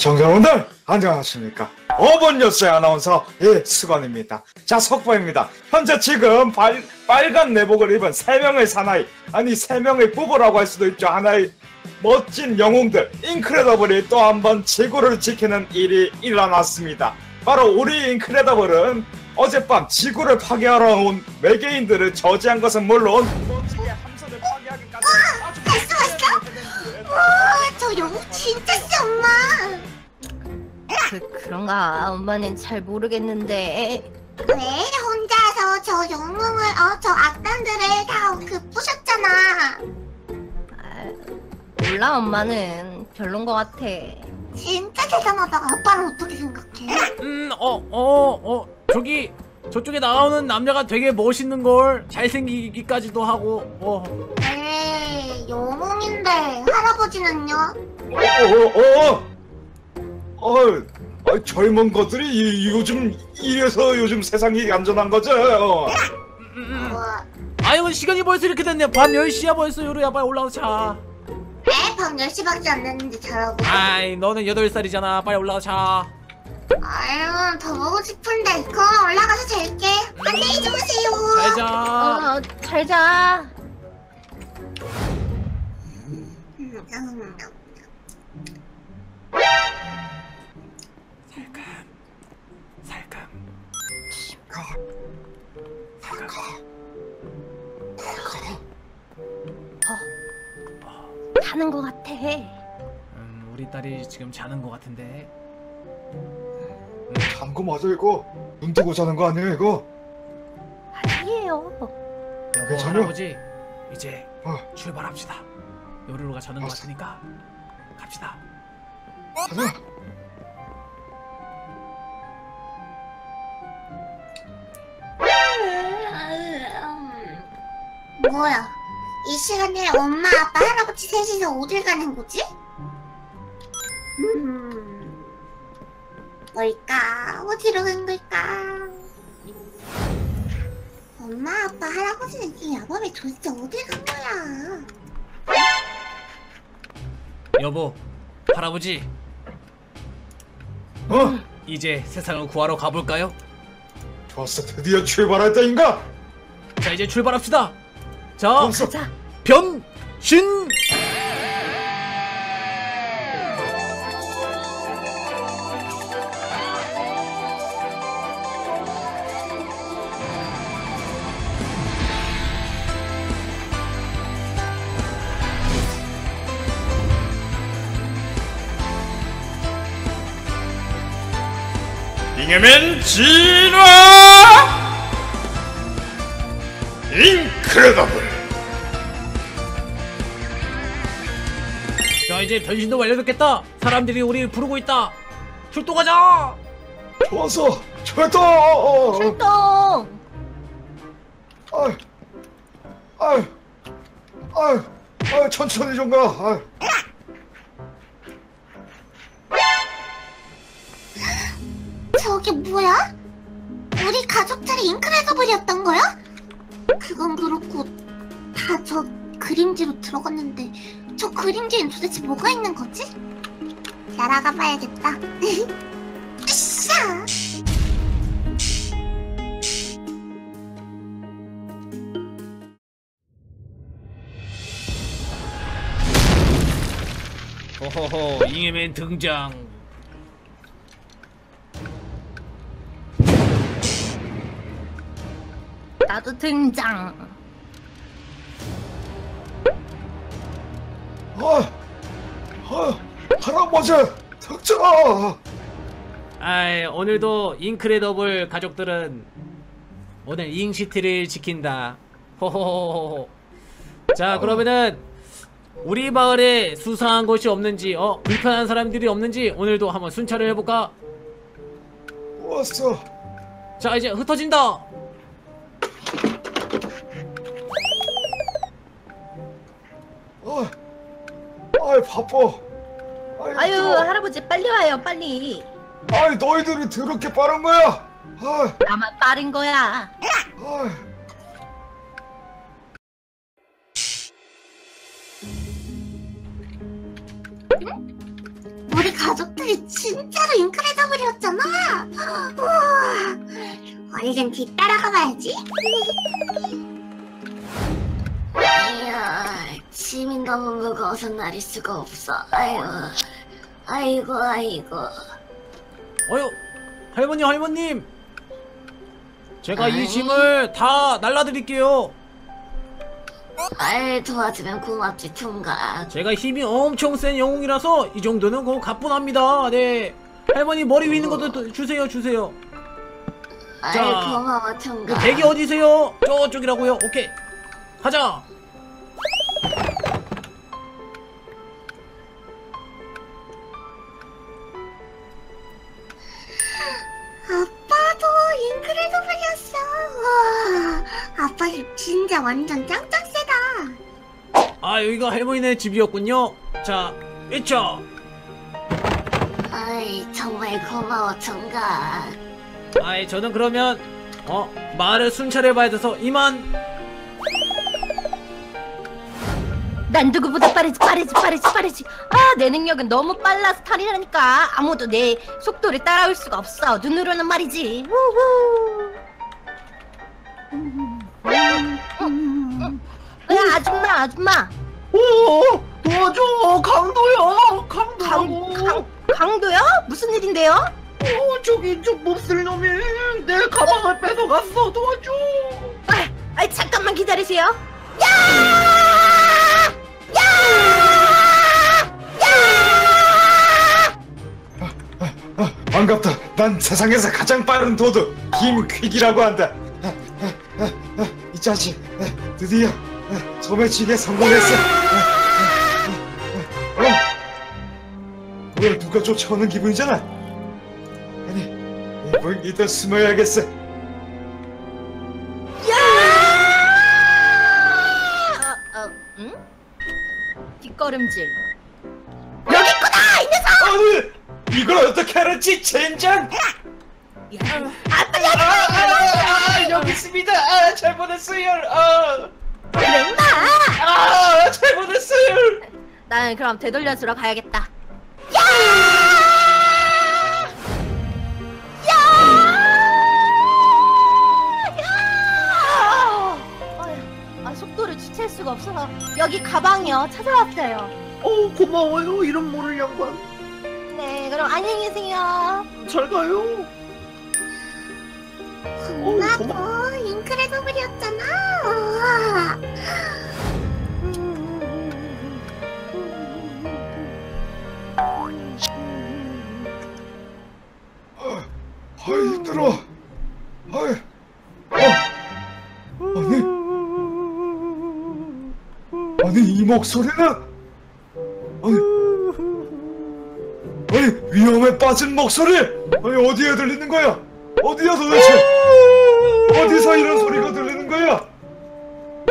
정여러분들 안녕하십니까? 5번 뉴스의 아나운서 이수건입니다. 자 속보입니다. 현재 지금 빨, 빨간 내복을 입은 3명의 사나이 아니 3명의 부부라고 할 수도 있죠. 하나의 멋진 영웅들 인크레더블이 또 한 번 지구를 지키는 일이 일어났습니다. 바로 우리 인크레더블은 어젯밤 지구를 파괴하러 온 외계인들을 저지한 것은 물론 멋지게 함선을 파괴하기까지 아주 봤어, 봤어? 와, 저 영웅 진짜 쎄, 엄마. 그, 그런가 엄마는 잘 모르겠는데 왜 혼자서 저 영웅을, 어, 저 악단들을 다 그 부셨잖아. 아, 몰라 엄마는 별론 것 같아 진짜 대단하다. 아빠는 어떻게 생각해? 음, 어, 어, 어, 저기 저쪽에 나오는 남자가 되게 멋있는 걸 잘생기기까지도 하고, 어, 에이, 영웅인데 할아버지는요? 어어어 어, 어, 젊은 것들이 이- 요즘 이래서 요즘 세상이 안전한 거죠. 어. 음, 음. 뭐, 아이고 시간이 벌써 이렇게 됐네. 밤 10시야 벌써 요루야 빨리 올라가서 자. 에? 밤 10시밖에 안 됐는데 잘하고. 아이, 너는 8살이잖아. 빨리 올라가서 자. 아유, 더 보고 싶은데. 그럼 올라가서 잘게. 안녕히 주무세요. 잘 자. 어, 잘 자 음, 음. 살 자는 것 같아 음, 우리 딸이 지금 자는 것 같은데. 잔거 맞아 이거. 눈 뜨고 자는 거 아니에요 이거? 아니에요 여보, 괜찮아? 할아버지, 이제 어. 출발합시다. 요루루가 자는 것 같으니까 갑시다. 가자. 뭐야? 이 시간에 엄마, 아빠, 할아버지 셋이서 어딜 가는 거지? 음, 뭘까? 어디로 간 걸까? 엄마, 아빠, 할아버지는 이 야밤에 도대체 어딜 간 거야? 여보, 할아버지, 어? 이제 세상을 구하러 가볼까요? 좋았어 드디어 출발했다인가? 자, 이제 출발합시다. 자, 가자. 변신! 잉여맨 진화! 인크레더블 자, 이제 변신도 완료됐겠다. 사람들이 우리를 부르고 있다. 출동하자! 좋았어 출동. 출동 아이 아이 아이 아이 천천히 좀가. 저게 뭐야? 우리 가족들이 인크레더블이었던 거야? 그건 그렇고 다 저 그림지로 들어갔는데 저 그림지엔 도대체 뭐가 있는 거지? 날아가 봐야겠다. 으쌰! 호호호, 잉여맨 등장. 나도 등장 아, 아, 할아버지 득자 아이, 오늘도 인크레더블 가족들은 오늘 잉시티를 지킨다. 호호호호. 자, 그러면은 우리 마을에 수상한 것이 없는지, 어, 불편한 사람들이 없는지 오늘도 한번 순찰을 해볼까? 왔어 자, 이제 흩어진다. 아이 바빠. 아이, 아유 더워. 할아버지 빨리 와요 빨리. 아이 너희들이 더럽게 빠른 거야. 아이. 나만 빠른 거야. 아이. 우리 가족들이 진짜로 인크레더블이었잖아. 우와, 얼른 뒤따라가 봐야지. 아유, 짐이 너무 무거워서 나릴 수가 없어. 아유, 아이고, 아이고. 어휴 할머니 할머님 제가 이 아이. 짐을 다 날라드릴게요 말 도와주면 고맙지, 총각. 제가 힘이 엄청 센 영웅이라서 이 정도는 고 가뿐합니다 네 할머니 머리 위 있는 것도 또 주세요 주세요 아이, 자, 고마워, 그 총각. 댁이 어디세요? 저쪽이라고요 오케이 가자 진짜 완전 짱짱 세다. 아 여기가 할머니네 집이었군요. 자 있죠? 아이, 정말 고마워, 총각. 아이 저는 그러면 어 말을 순찰해 봐야 돼서 이만. 난 누구보다 빠르지 빠르지 빠르지 빠르지. 아 내 능력은 너무 빨라서 탈이라니까. 아무도 내 속도를 따라올 수가 없어. 눈으로는 말이지. 우후 야 아줌마 아줌마 오 도와줘 강도야 강, 강도라고 강, 강도요? 무슨 일인데요? 어 저기 저 몹쓸 놈이 내 가방을 뺏어갔어 도와줘 아, 아이 잠깐만 기다리세요 야! 야! 반갑다. 난 세상에서 가장 빠른 도둑 김퀵이라고 한다. 이 자식 아, 드디어 아, 소매치기에 성공했어. 아, 어? 뭘 누가 쫓아오는 기분이잖아. 아니 이번 일단 숨어야겠어. 어, 어, 응? 뒷걸음질 여기 있구나 이 녀석 아니 이걸 어떻게 알았지 젠장? 아 빨리 하지 아아 잘못했어요. 아, 임마 아 잘못했어요. 나는 그럼 되돌려 주러 가야겠다. 야! 야! 아, 속도를 주체할 수가 없어서 여기 가방이요. 찾아왔어요. 어 고마워요. 이름 모를 양반. 네 그럼 안녕히 계세요. 잘 가요. 엄마도 우와. 아이 힘들어. 아이. 어. 아니. 아니 이 목소리는 아니 아니 위험에 빠진 목소리 아니 어디에 들리는 거야 어디야 도대체 어디서 이런 소리가 들리는 거야?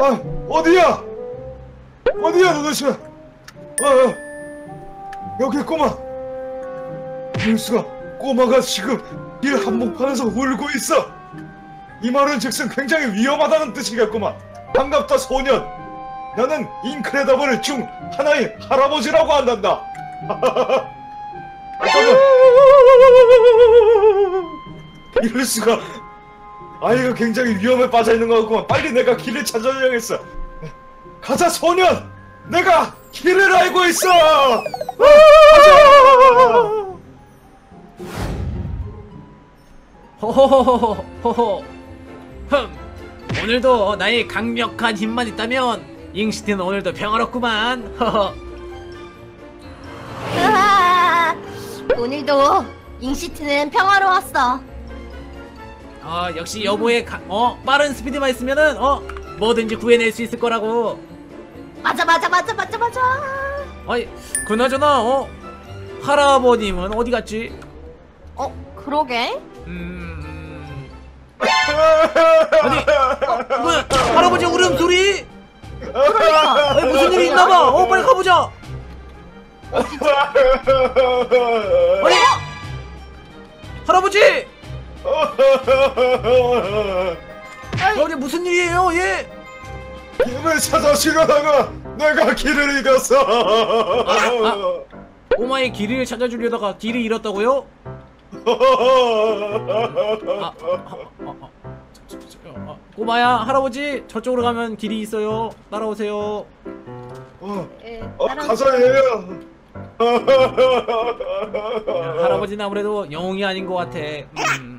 아 어디야? 어디야 도대체? 아, 아. 여기 꼬마. 밀수가 꼬마가 지금 길 한복판에서 울고 있어. 이 말은 즉슨 굉장히 위험하다는 뜻이겠구만. 반갑다 소년. 나는 인크레더블 중 하나의 할아버지라고 한단다. 잠깐만. 이럴 수가 아이가 굉장히 위험에 빠져 있는 것 같구만 빨리 내가 길을 찾아야겠어. 가자 소년! 내가 길을 알고 있어! 어, 가자 호호호호호호. 흠 오늘도 나의 강력한 힘만 있다면 잉시티는 오늘도 평화롭구만. 허허 으아, 오늘도 잉시티는 평화로웠어 어 역시 여보의 가, 어 빠른 스피드만 있으면은 어 뭐든지 구해낼 수 있을 거라고. 맞아 맞아 맞아 맞아 맞아. 아이 그나저나 어 할아버님은 어디 갔지? 어 그러게. 음 아니 어, 뭐야? 할아버지 울음소리? 그러니까 아니, 무슨 일이 있나봐. 어 빨리 가보자. 아니 할아버지 할아버지 무슨 일이에요 예 힘을 찾아 시간하가 내가 길을 잃었어. 아, 꼬마의 길을 찾아주려다가 길을 잃었다고요? 아, 아, 아, 아, 아. 저, 저, 저, 아, 꼬마야 할아버지 저쪽으로 가면 길이 있어요 따라오세요 어, 예, 어 따라오- 가서 해요. 야, 할아버지는 아무래도 영웅이 아닌 것 같아 음.